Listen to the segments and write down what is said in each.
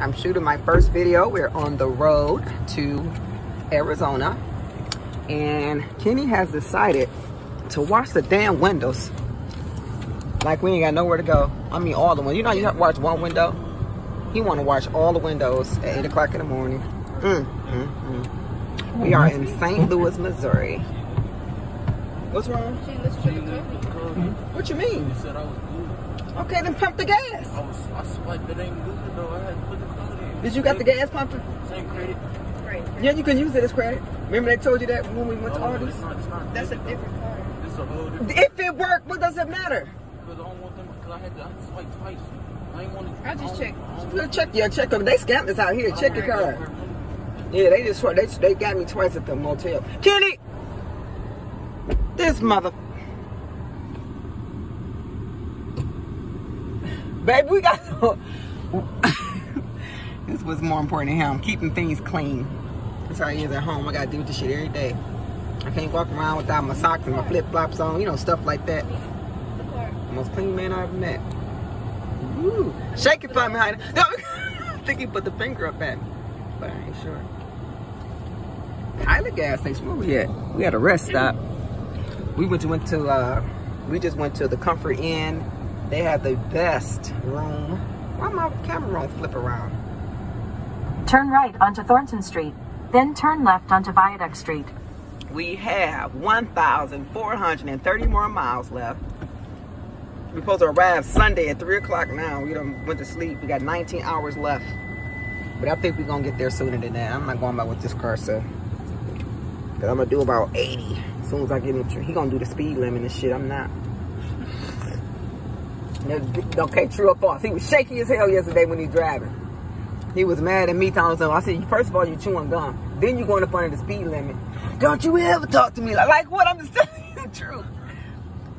I'm shooting my first video. We're on the road to Arizona. And Kenny has decided to wash the damn windows. Like we ain't got nowhere to go. I mean all the windows. You know you have to watch one window? He want to watch all the windows at 8 o'clock in the morning. Mm, mm, mm. We are in St. Louis, Missouri. What's wrong? Mm-hmm. What you mean? You said I was good. Okay, then pump the gas. I was, I swiped it ain't good though. I had to put the code in. Did you got the gas pumping? Same credit. Yeah, you can use it as credit. Remember they told you that when we went to Oh, Arby's? it's not, it's not. That's a different card. It's a whole different. If it worked, what does it matter? Because I don't want them. Because I had to, I had to swipe twice. I ain't want to. I just checked. Well, check yeah, check them. They scammed us out here. Check your card. Yeah, they just they they got me twice at the motel. Kenny, this mother. Baby, we got. this was more important to him. Keeping things clean. That's how he is at home. I gotta do this shit every day. I can't walk around without my socks and my flip flops on. You know stuff like that. Most clean man I've ever met. Ooh. Shake it from behind. No, I think he put the finger up at me, but I ain't sure. Pilot gas station. Where we at? We at a rest stop. We went to went to. uh We just went to the Comfort Inn. They have the best room. Why my camera won't flip around? Turn right onto Thornton Street, then turn left onto Viaduct Street. We have 1,430 more miles left. We're supposed to arrive Sunday at 3 o'clock now. We done went to sleep. We got 19 hours left. But I think we're going to get there sooner than that. I'm not going by what this car said. Because I'm going to do about 80 as soon as I get in. He going to do the speed limit and shit. I'm not. Okay, true or false. He was shaky as hell yesterday when he's driving. He was mad at me him, I said, first of all, you chewing gum. Then you going up under the speed limit. Don't you ever talk to me like, like what? I'm just telling you the truth.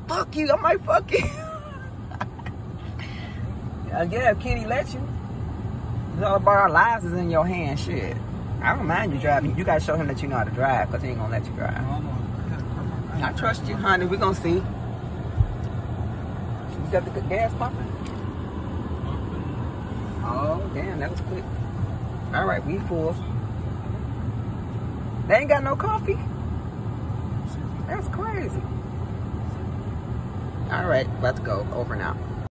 Fuck you. I'm like, fuck you. I guess Kenny let you. It's all about our lives is in your hands. Shit. I don't mind you driving. You gotta show him that you know how to drive, because he ain't gonna let you drive. I trust you, honey. We're gonna see. You got the gas pumping? Oh, damn, that was quick. All right, we full. They ain't got no coffee. That's crazy. All right, let's go. Over now.